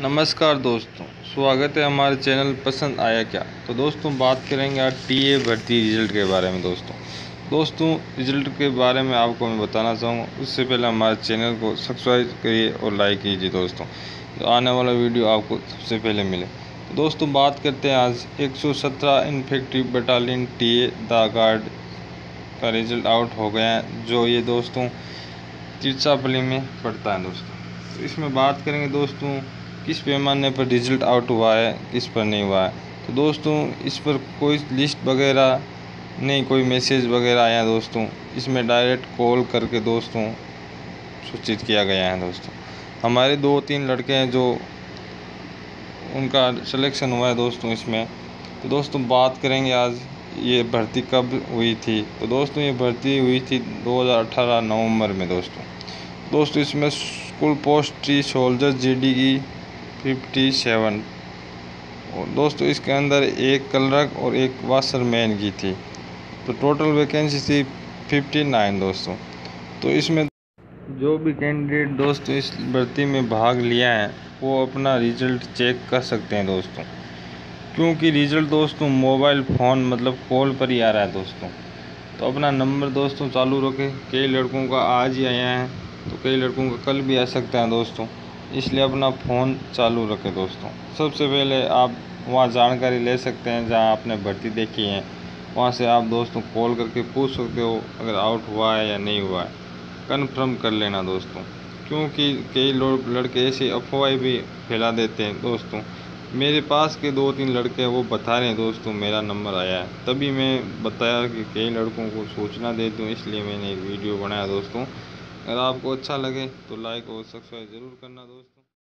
नमस्कार दोस्तों, स्वागत है हमारे चैनल पसंद आया क्या? तो दोस्तों, बात करेंगे आज टीए भर्ती रिज़ल्ट के बारे में दोस्तों। दोस्तों, रिज़ल्ट के बारे में आपको मैं बताना चाहूँगा। उससे पहले हमारे चैनल को सब्सक्राइब करिए और लाइक कीजिए दोस्तों तो आने वाला वीडियो आपको सबसे पहले मिले। तो दोस्तों, बात करते हैं आज 117 इन्फेक्टिव बटालियन टी द गार्ड का रिज़ल्ट आउट हो गया है, जो ये दोस्तों तिरचापली में पड़ता है दोस्तों। तो इसमें बात करेंगे दोस्तों किस पैमाने पर रिज़ल्ट आउट हुआ है, किस पर नहीं हुआ है। तो दोस्तों, इस पर कोई लिस्ट वगैरह नहीं, कोई मैसेज वगैरह आया दोस्तों, इसमें डायरेक्ट कॉल करके दोस्तों सूचित किया गया है दोस्तों। हमारे दो तीन लड़के हैं जो उनका सिलेक्शन हुआ है दोस्तों इसमें। तो दोस्तों, बात करेंगे आज ये भर्ती कब हुई थी। तो दोस्तों, ये भर्ती हुई थी 2018 नवंबर में दोस्तों। दोस्तों, इसमें स्कूल पोस्ट थी सोल्जर जीडी की फिफ्टी सेवन। और दोस्तों, इसके अंदर एक कलरक और एक वाशरमैन की थी। तो टोटल वैकेंसी थी फिफ्टी नाइन दोस्तों। तो इसमें जो भी कैंडिडेट दोस्तों इस भर्ती में भाग लिया है, वो अपना रिज़ल्ट चेक कर सकते हैं दोस्तों। क्योंकि रिज़ल्ट दोस्तों, मोबाइल फ़ोन मतलब कॉल पर ही आ रहा है दोस्तों। तो अपना नंबर दोस्तों चालू रखें। कई लड़कों का आज ही आया है तो कई लड़कों का कल भी आ सकता है दोस्तों। इसलिए अपना फ़ोन चालू रखें दोस्तों। सबसे पहले आप वहाँ जानकारी ले सकते हैं, जहाँ आपने भर्ती देखी है। वहाँ से आप दोस्तों कॉल करके पूछ सकते हो, अगर आउट हुआ है या नहीं हुआ है। कन्फर्म कर लेना दोस्तों, क्योंकि कई लोग लड़के ऐसी अफवाहें भी फैला देते हैं दोस्तों। मेरे पास के दो तीन लड़के हैं, वो बता रहे हैं दोस्तों, मेरा नंबर आया है। तभी मैं बताया कि कई लड़कों को सूचना दे दूँ, इसलिए मैंने एक वीडियो बनाया दोस्तों। अगर आपको अच्छा लगे तो लाइक और सब्सक्राइब ज़रूर करना दोस्त।